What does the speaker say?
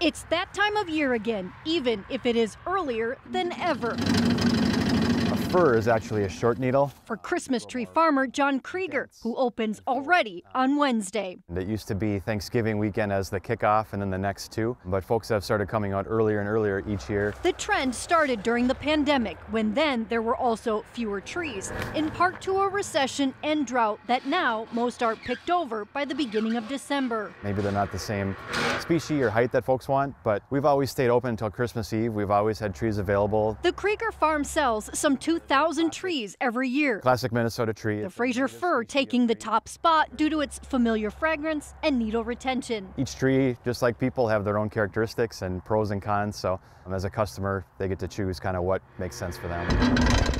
It's that time of year again, even if it is earlier than ever. Fir is actually a short needle. For Christmas tree farmer John Krueger, who opens already on Wednesday. It used to be Thanksgiving weekend as the kickoff and then the next two, but folks have started coming out earlier and earlier each year. The trend started during the pandemic, when then there were also fewer trees, in part to a recession and drought that now most are picked over by the beginning of December. Maybe they're not the same species or height that folks want, but we've always stayed open until Christmas Eve. We've always had trees available. The Krueger farm sells some 2,000 trees every year. Classic Minnesota tree. The Fraser fir taking the top spot due to its familiar fragrance and needle retention. Each tree, just like people, have their own characteristics and pros and cons. So um, as a customer, they get to choose kind of what makes sense for them.